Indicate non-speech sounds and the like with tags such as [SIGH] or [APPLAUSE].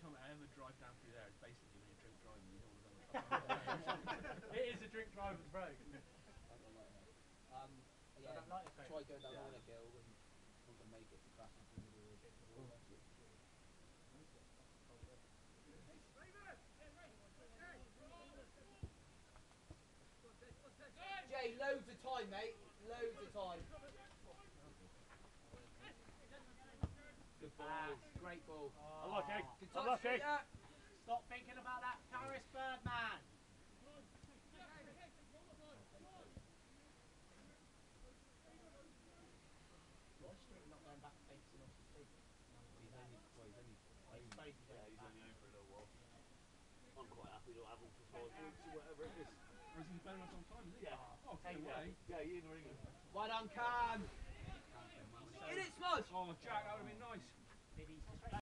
time I ever drive down through there, it's basically when you're drink driving, you don't want to go on the truck. it is a drink driver's road. I don't like [LAUGHS] that. Um, yeah, I don't like try going down Yeah. Hornick Hill and not gonna make it to crash into the middle of the. Jay, loads of time, mate. Loads of time. Good ball. Great ball. Unlucky. Oh. Good touch, Unlucky. Stop thinking about that Paris Birdman. Roy Stewart not going back facing off the street. He's only, well, I suppose he's Yeah, going he's back. only home for a little while. I'm quite happy to have him for five weeks or whatever it is. Or is he better us on time, is he? Yeah. Oh, Take take away. Yeah, Ian or England. well done, Cam. Get it, Smudge. Oh, Jack, that would have been nice. Maybe.